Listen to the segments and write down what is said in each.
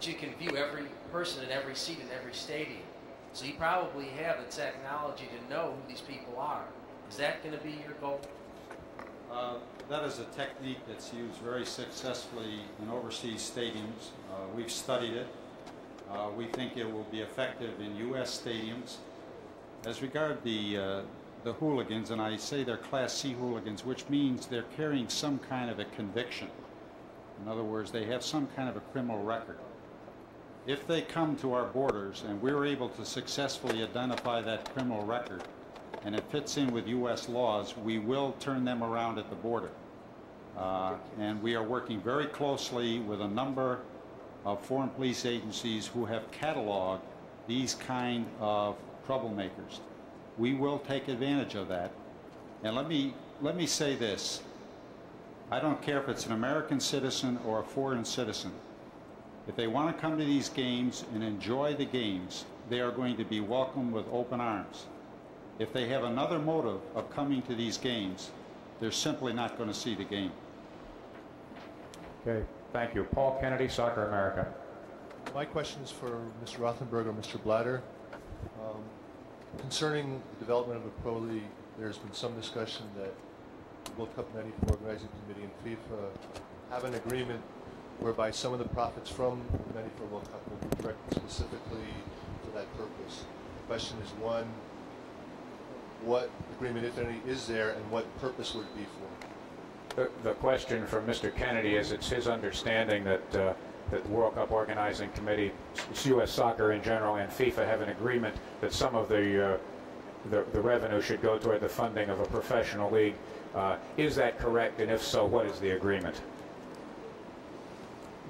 that you can view every person in every seat in every stadium. So you probably have the technology to know who these people are. Is that going to be your goal? Uh, that is a technique that's used very successfully in overseas stadiums. Uh, we've studied it. Uh, we think it will be effective in U.S. stadiums. As regard the uh, the hooligans, and I say they're Class C hooligans, which means they're carrying some kind of a conviction. In other words, they have some kind of a criminal record. If they come to our borders and we're able to successfully identify that criminal record, and it fits in with U.S. laws, we will turn them around at the border. Uh, and we are working very closely with a number of foreign police agencies who have cataloged these kind of troublemakers. We will take advantage of that. And let me, let me say this. I don't care if it's an American citizen or a foreign citizen. If they want to come to these games and enjoy the games, they are going to be welcomed with open arms. If they have another motive of coming to these games, they're simply not going to see the game. Okay, thank you. Paul Kennedy, Soccer America. My question is for Mr. Rothenberg or Mr. Blatter. Um, concerning the development of a pro league, there's been some discussion that the World Cup 94 Organizing Committee and FIFA have an agreement whereby some of the profits from the 94 World Cup will be directed specifically to that purpose. The question is one, what agreement, if any, is there and what purpose would it be for? The, the question from Mr. Kennedy is it's his understanding that uh, that the World Cup Organizing Committee, U.S. Soccer in general, and FIFA have an agreement that some of the, uh, the, the revenue should go toward the funding of a professional league. Uh, is that correct? And if so, what is the agreement?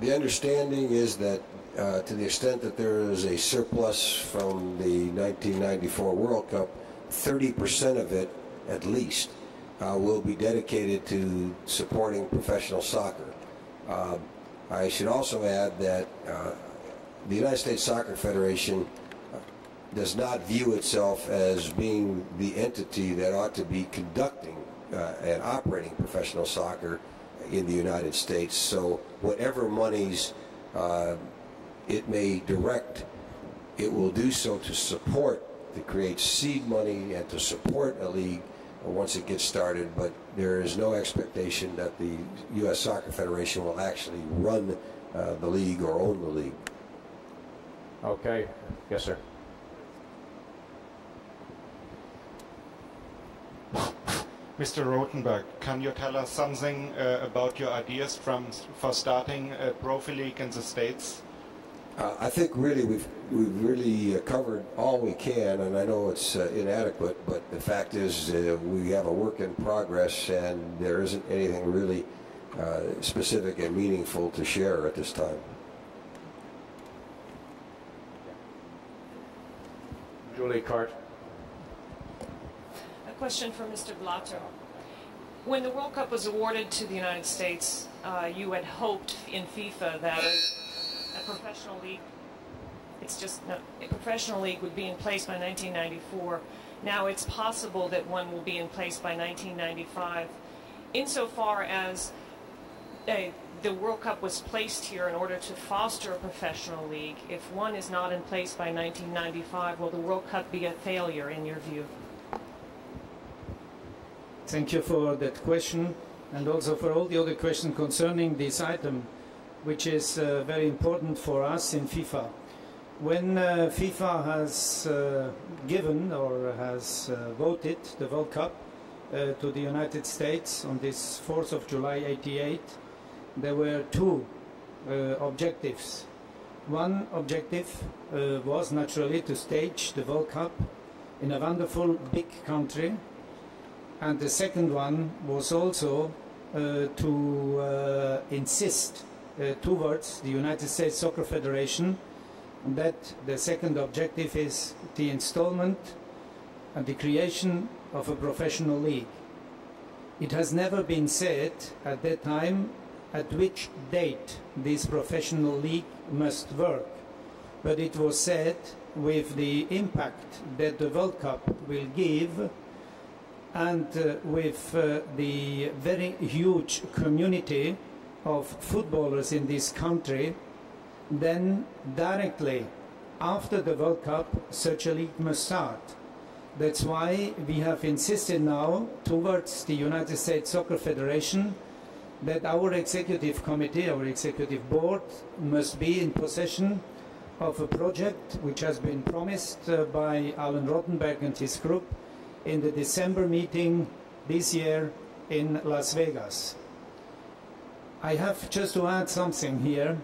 The understanding is that uh, to the extent that there is a surplus from the 1994 World Cup, 30% of it, at least, uh, will be dedicated to supporting professional soccer. Uh, I should also add that uh, the United States Soccer Federation does not view itself as being the entity that ought to be conducting uh, and operating professional soccer in the United States. So whatever monies uh, it may direct, it will do so to support, to create seed money and to support a league once it gets started, but there is no expectation that the U.S. Soccer Federation will actually run uh, the league or own the league. Okay. Yes, sir. Mr. Rothenberg, can you tell us something uh, about your ideas from for starting a Profi League in the States? Uh, I think really we've we've really uh, covered all we can, and I know it's uh, inadequate, but the fact is uh, we have a work in progress, and there isn't anything really uh, specific and meaningful to share at this time. Julie Cart. Question for Mr. Blatter. When the World Cup was awarded to the United States, uh, you had hoped in FIFA that a professional league, it's just no, a professional league would be in place by 1994. Now it's possible that one will be in place by 1995. Insofar as the World Cup was placed here in order to foster a professional league, if one is not in place by 1995, will the World Cup be a failure in your view? Thank you for that question and also for all the other questions concerning this item which is uh, very important for us in FIFA. When uh, FIFA has uh, given or has uh, voted the World Cup uh, to the United States on this 4th of July 88, there were two uh, objectives. One objective was naturally to stage the World Cup in a wonderful big country and the second one was also to insist uh, towards the United States Soccer Federation that the second objective is the installment and the creation of a professional league. It has never been said at that time at which date this professional league must work, but it was said with the impact that the World Cup will give and uh, with uh, the very huge community of footballers in this country then directly after the World Cup, such a league must start. That's why we have insisted now towards the United States Soccer Federation that our executive committee, our executive board, must be in possession of a project which has been promised uh, by Alan Rothenberg and his group in the December meeting this year in Las Vegas. I have just to add something here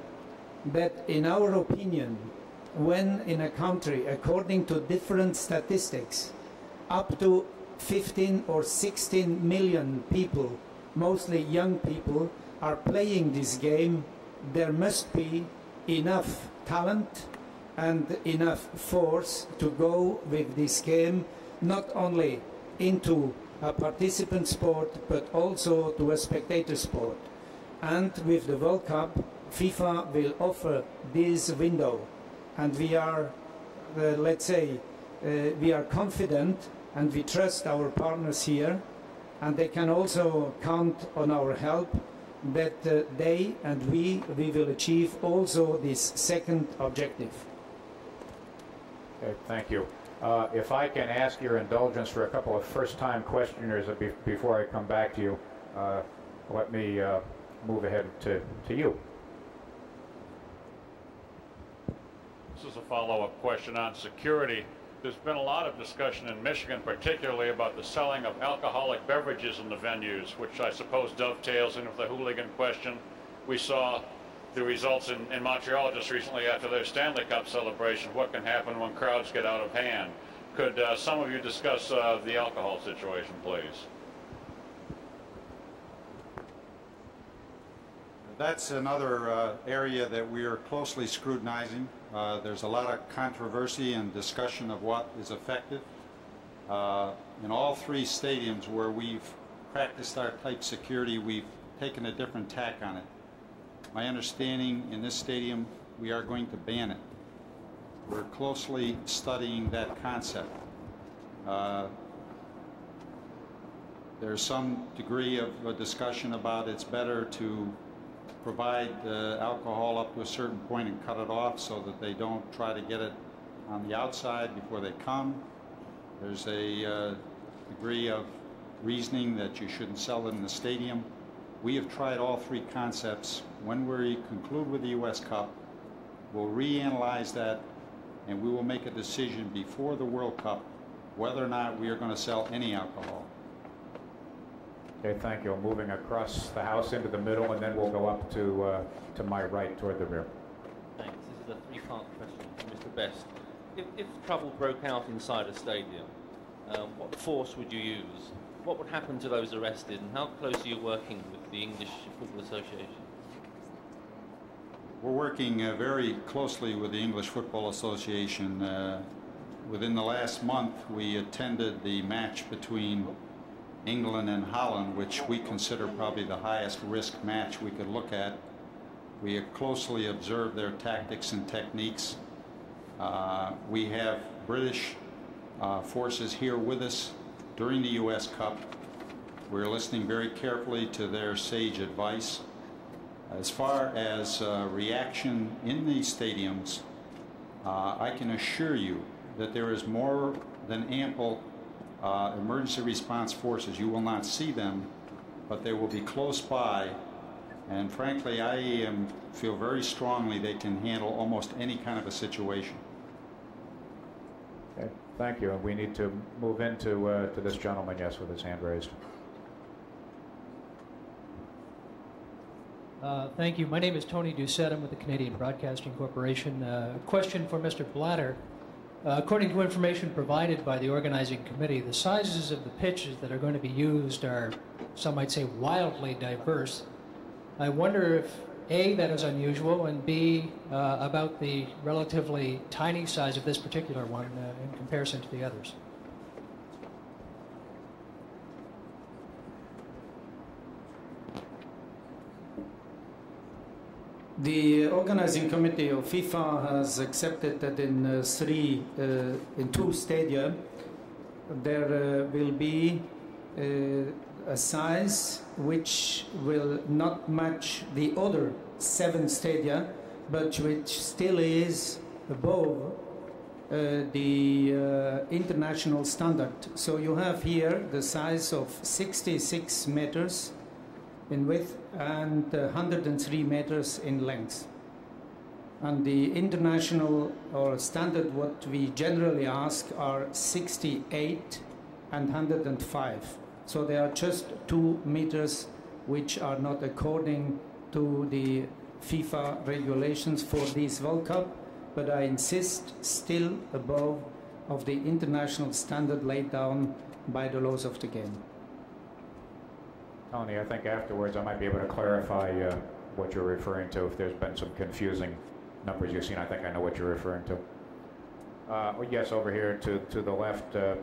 that in our opinion, when in a country, according to different statistics, up to 15 or 16 million people, mostly young people, are playing this game, there must be enough talent and enough force to go with this game, not only into a participant sport, but also to a spectator sport. And with the World Cup, FIFA will offer this window. And we are, uh, let's say, uh, we are confident and we trust our partners here. And they can also count on our help that uh, they and we, we will achieve also this second objective. Okay, thank you. Uh, if I can ask your indulgence for a couple of first-time questioners be before I come back to you, uh, let me uh, move ahead to, to you. This is a follow-up question on security. There's been a lot of discussion in Michigan, particularly about the selling of alcoholic beverages in the venues, which I suppose dovetails into the hooligan question. We saw the results in, in Montreal just recently after their Stanley Cup celebration, what can happen when crowds get out of hand. Could uh, some of you discuss uh, the alcohol situation, please? That's another uh, area that we are closely scrutinizing. Uh, there's a lot of controversy and discussion of what is effective. Uh, in all three stadiums where we've practiced our type security, we've taken a different tack on it. My understanding in this stadium, we are going to ban it. We're closely studying that concept. Uh, there's some degree of discussion about it's better to provide alcohol up to a certain point and cut it off so that they don't try to get it on the outside before they come. There's a uh, degree of reasoning that you shouldn't sell it in the stadium. We have tried all three concepts. When we conclude with the U.S. Cup, we'll reanalyze that and we will make a decision before the World Cup whether or not we are going to sell any alcohol. Okay, thank you. Moving across the house into the middle, and then we'll go up to uh, to my right toward the rear. Thanks. This is a three-part question from Mr. Best. If, if trouble broke out inside a stadium, um, what force would you use? What would happen to those arrested, and how close are you working with the English Football Association? We're working uh, very closely with the English Football Association. Uh, within the last month, we attended the match between England and Holland, which we consider probably the highest risk match we could look at. We closely observed their tactics and techniques. Uh, we have British uh, forces here with us during the U.S. Cup. We're listening very carefully to their sage advice. As far as uh, reaction in these stadiums, uh, I can assure you that there is more than ample uh, emergency response forces. You will not see them, but they will be close by. And frankly, I um, feel very strongly they can handle almost any kind of a situation. Okay, thank you. And we need to move into uh, to this gentleman, yes, with his hand raised. Uh, thank you. My name is Tony Doucette. I'm with the Canadian Broadcasting Corporation. Uh, question for Mr. Blatter. Uh, according to information provided by the organizing committee, the sizes of the pitches that are going to be used are, some might say, wildly diverse. I wonder if A, that is unusual, and B, uh, about the relatively tiny size of this particular one uh, in comparison to the others. The organizing committee of FIFA has accepted that in uh, three, uh, in two stadia, there uh, will be uh, a size which will not match the other seven stadia but which still is above uh, the uh, international standard. So you have here the size of 66 meters in width and uh, 103 meters in length. And the international or standard, what we generally ask, are 68 and 105. So they are just two meters which are not according to the FIFA regulations for this World Cup, but I insist still above of the international standard laid down by the laws of the game. Tony, I think afterwards I might be able to clarify uh, what you're referring to. If there's been some confusing numbers you've seen, I think I know what you're referring to. Uh, yes, over here to, to the left. Uh,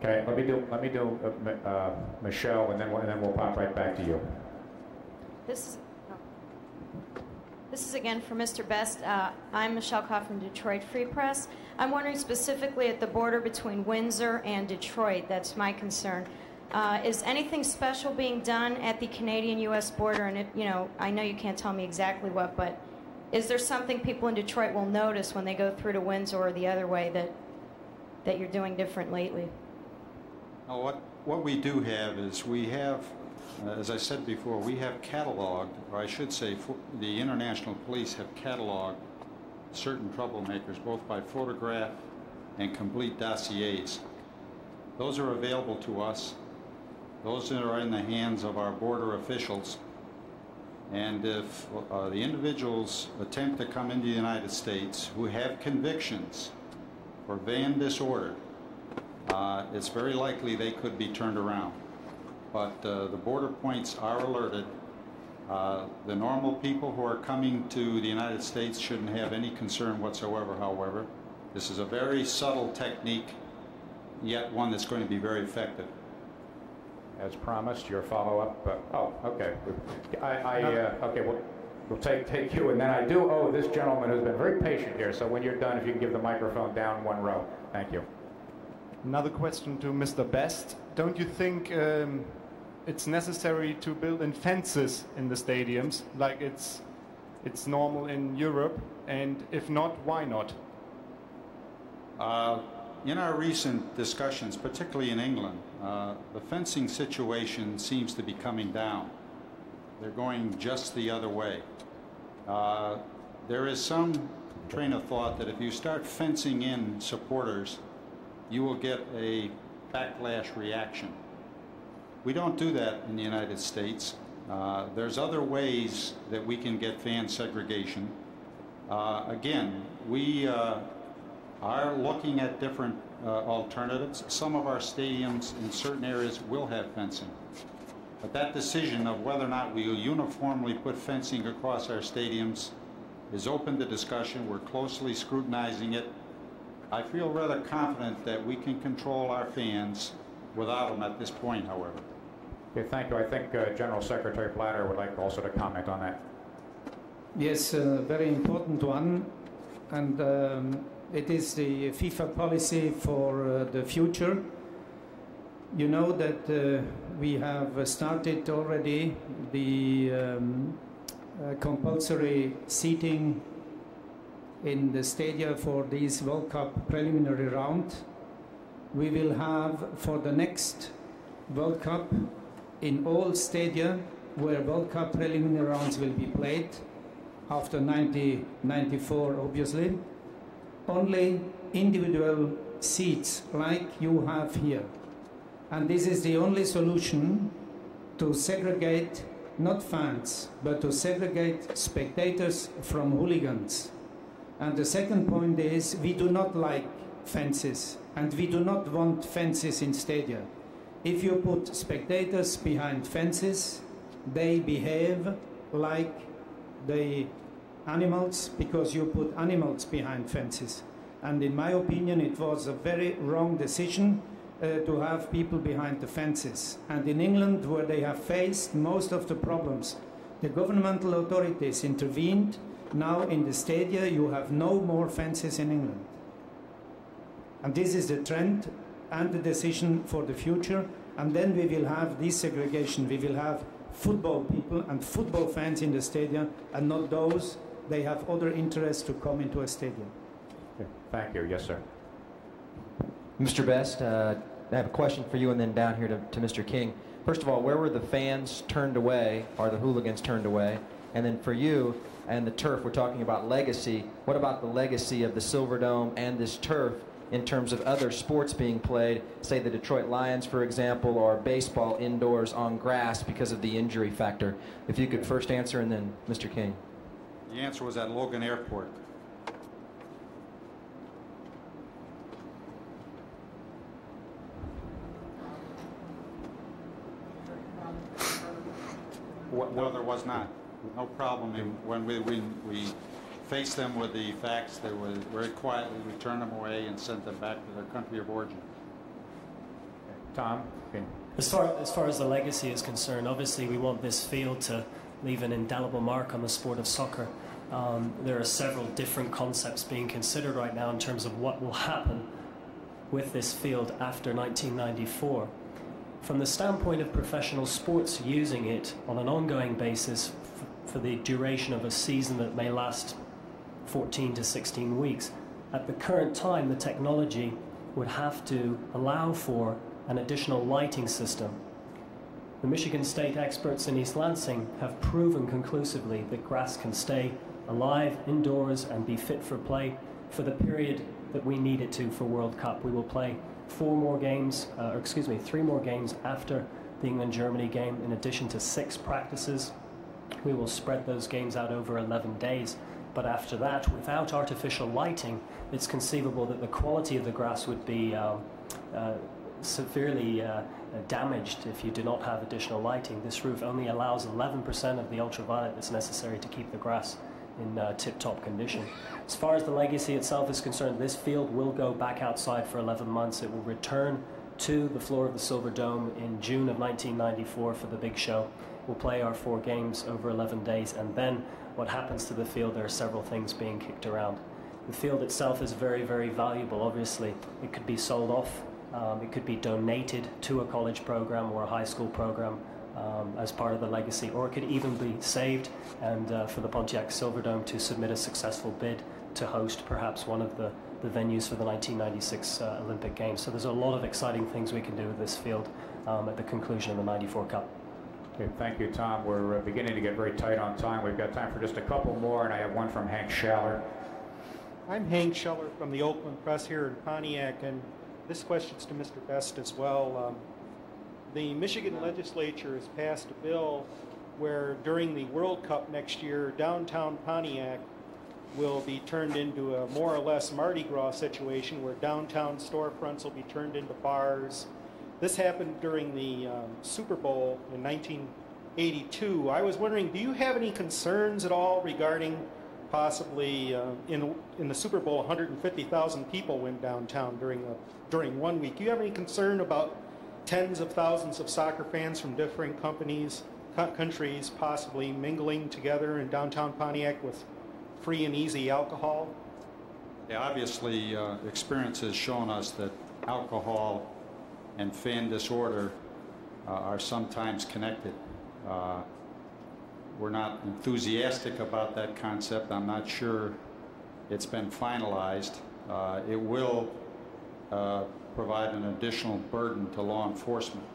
okay, let me do let me do uh, uh, Michelle, and then we'll, and then we'll pop right back to you. This is, oh. this is again for Mr. Best. Uh, I'm Michelle Koff from Detroit Free Press. I'm wondering specifically at the border between Windsor and Detroit. That's my concern. Uh, is anything special being done at the Canadian-U.S. border? And it, you know, I know you can't tell me exactly what, but is there something people in Detroit will notice when they go through to Windsor or the other way that that you're doing different lately? Now, what what we do have is we have, uh, as I said before, we have cataloged, or I should say, the international police have cataloged certain troublemakers both by photograph and complete dossiers. Those are available to us those that are in the hands of our border officials. And if uh, the individuals attempt to come into the United States who have convictions for fan disorder, uh, it's very likely they could be turned around. But uh, the border points are alerted. Uh, the normal people who are coming to the United States shouldn't have any concern whatsoever, however. This is a very subtle technique, yet one that's going to be very effective as promised, your follow-up. Uh, oh, okay. I, I uh, okay. We'll, we'll take take you, and then I do owe this gentleman who's been very patient here. So when you're done, if you can give the microphone down one row, thank you. Another question to Mr. Best. Don't you think um, it's necessary to build in fences in the stadiums, like it's it's normal in Europe? And if not, why not? Uh, in our recent discussions, particularly in England, uh, the fencing situation seems to be coming down. They're going just the other way. Uh, there is some train of thought that if you start fencing in supporters, you will get a backlash reaction. We don't do that in the United States. Uh, there's other ways that we can get fan segregation. Uh, again, we uh, are looking at different alternatives. Some of our stadiums in certain areas will have fencing. But that decision of whether or not we will uniformly put fencing across our stadiums is open to discussion. We're closely scrutinizing it. I feel rather confident that we can control our fans without them at this point, however. Okay, thank you. I think uh, General Secretary Blatter would like also to comment on that. Yes, a uh, very important one. And um, it is the FIFA policy for uh, the future. You know that uh, we have started already the um, uh, compulsory seating in the stadia for this World Cup preliminary round. We will have for the next World Cup in all stadia where World Cup preliminary rounds will be played after 1994 obviously only individual seats like you have here. And this is the only solution to segregate not fans, but to segregate spectators from hooligans. And the second point is we do not like fences, and we do not want fences in stadia. If you put spectators behind fences, they behave like the animals because you put animals behind fences. And in my opinion, it was a very wrong decision uh, to have people behind the fences. And in England, where they have faced most of the problems, the governmental authorities intervened. Now in the stadia, you have no more fences in England. And this is the trend and the decision for the future. And then we will have desegregation. We will have football people and football fans in the stadium and not those they have other interests to come into a stadium. Okay, Thank you. Yes, sir. Mr. Best, uh, I have a question for you and then down here to, to Mr. King. First of all, where were the fans turned away or the hooligans turned away? And then for you and the turf, we're talking about legacy. What about the legacy of the Silverdome and this turf in terms of other sports being played, say the Detroit Lions, for example, or baseball indoors on grass because of the injury factor? If you could first answer and then Mr. King. The answer was at Logan Airport. No, there was not. No problem. And When we, we, we faced them with the facts, they were very quietly, we turned them away and sent them back to their country of origin. Tom? Okay. As far, as far as the legacy is concerned, obviously we want this field to leave an indelible mark on the sport of soccer. Um, there are several different concepts being considered right now in terms of what will happen with this field after 1994. From the standpoint of professional sports using it on an ongoing basis for the duration of a season that may last 14 to 16 weeks, at the current time, the technology would have to allow for an additional lighting system. The Michigan State experts in East Lansing have proven conclusively that grass can stay alive indoors and be fit for play for the period that we need it to for World Cup. We will play four more games, uh, or excuse me, three more games after the England Germany game, in addition to six practices. We will spread those games out over 11 days. But after that, without artificial lighting, it's conceivable that the quality of the grass would be um, uh, severely uh, damaged if you do not have additional lighting. This roof only allows 11% of the ultraviolet that's necessary to keep the grass in uh, tip-top condition. As far as the legacy itself is concerned, this field will go back outside for 11 months. It will return to the floor of the Silverdome in June of 1994 for the big show. We'll play our four games over 11 days, and then what happens to the field, there are several things being kicked around. The field itself is very, very valuable, obviously. It could be sold off, um, it could be donated to a college program or a high school program um, as part of the legacy, or it could even be saved and uh, for the Pontiac Silverdome to submit a successful bid to host perhaps one of the, the venues for the 1996 uh, Olympic Games. So there's a lot of exciting things we can do with this field um, at the conclusion of the 94 Cup. Okay, thank you, Tom. We're uh, beginning to get very tight on time. We've got time for just a couple more, and I have one from Hank Schaller. I'm Hank Scheller from the Oakland Press here in Pontiac, and this question's to Mr. Best as well. Um, the Michigan legislature has passed a bill where during the World Cup next year, downtown Pontiac will be turned into a more or less Mardi Gras situation where downtown storefronts will be turned into bars. This happened during the um, Super Bowl in 1982. I was wondering, do you have any concerns at all regarding possibly uh, in in the Super Bowl, 150,000 people went downtown during a, during one week. Do you have any concern about tens of thousands of soccer fans from different companies, co- countries, possibly mingling together in downtown Pontiac with free and easy alcohol? Yeah, obviously, uh, experience has shown us that alcohol and fan disorder uh, are sometimes connected. Uh, we're not enthusiastic about that concept. I'm not sure it's been finalized. Uh, it will uh, provide an additional burden to law enforcement.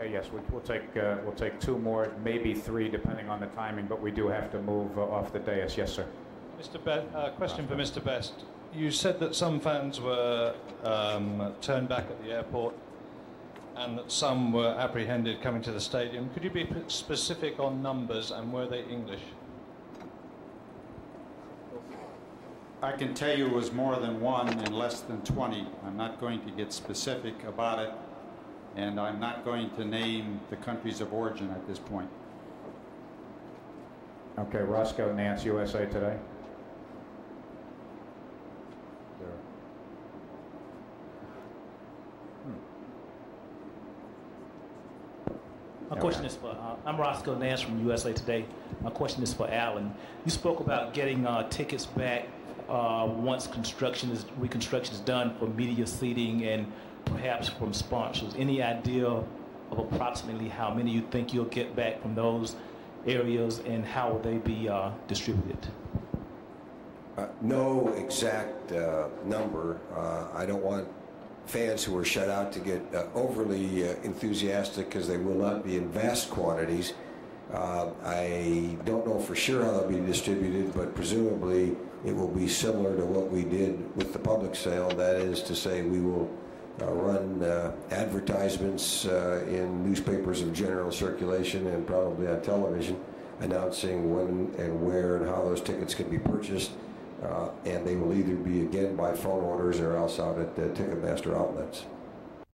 Uh, yes, we, we'll take uh, we'll take two more, maybe three, depending on the timing. But we do have to move uh, off the dais. Yes, sir. Mr. Best, uh, question for Mr. Best. You said that some fans were um, turned back at the airport and that some were apprehended coming to the stadium. Could you be specific on numbers and were they English? I can tell you it was more than one and less than 20. I'm not going to get specific about it, and I'm not going to name the countries of origin at this point. Okay, Roscoe Nance, USA Today. Question is for, uh, I'm Roscoe Nance from USA Today. My question is for Alan. You spoke about getting uh, tickets back uh, once construction is, reconstruction is done for media seating and perhaps from sponsors? Any idea of approximately how many you think you'll get back from those areas and how will they be uh, distributed? Uh, no exact uh, number. Uh, I don't want fans who are shut out to get uh, overly uh, enthusiastic because they will not be in vast quantities. Uh, I don't know for sure how they'll be distributed, but presumably it will be similar to what we did with the public sale. That is to say, we will run advertisements in newspapers of general circulation and probably on television announcing when and where and how those tickets can be purchased. Uh, and they will either be again by phone orders or else out at the Ticketmaster outlets.